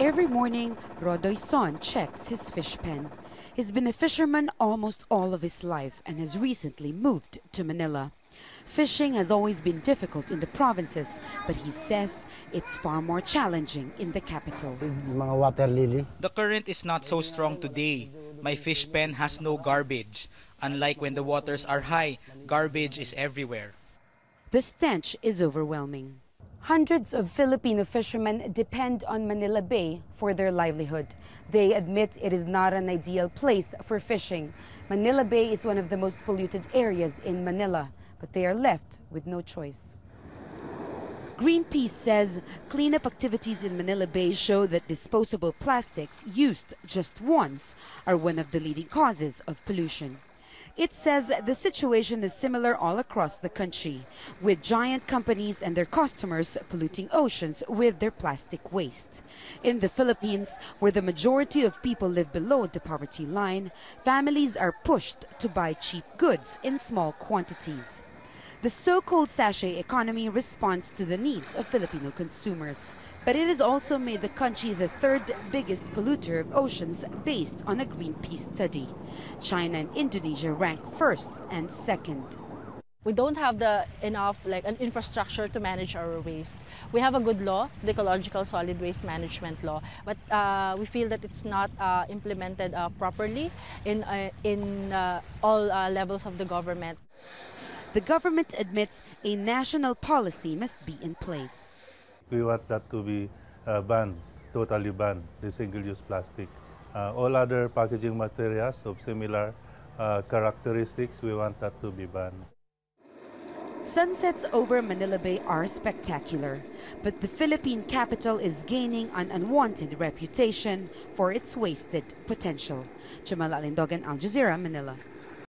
Every morning, Rodoy Son checks his fish pen. He's been a fisherman almost all of his life and has recently moved to Manila. Fishing has always been difficult in the provinces, but he says it's far more challenging in the capital. mga water lily. The current is not so strong today. My fish pen has no garbage. Unlike when the waters are high, garbage is everywhere. The stench is overwhelming. Hundreds of Filipino fishermen depend on Manila Bay for their livelihood. They admit it is not an ideal place for fishing. Manila Bay is one of the most polluted areas in Manila, but they are left with no choice. Greenpeace says cleanup activities in Manila Bay show that disposable plastics used just once are one of the leading causes of pollution. It says the situation is similar all across the country, with giant companies and their customers polluting oceans with their plastic waste. In the Philippines, where the majority of people live below the poverty line, families are pushed to buy cheap goods in small quantities. The so-called sachet economy responds to the needs of Filipino consumers. But it has also made the country the third biggest polluter of oceans based on a Greenpeace study. China and Indonesia rank first and second. We don't have the enough like an infrastructure to manage our waste. We have a good law, the Ecological Solid Waste Management Law, but uh, we feel that it's not uh, implemented uh, properly in uh, in uh, all uh, levels of the government. The government admits a national policy must be in place. We want that to be uh, banned, totally banned, the single-use plastic. Uh, all other packaging materials of similar uh, characteristics, we want that to be banned. Sunsets over Manila Bay are spectacular, but the Philippine capital is gaining an unwanted reputation for its wasted potential. Jamela Alindogan, Al Jazeera, Manila.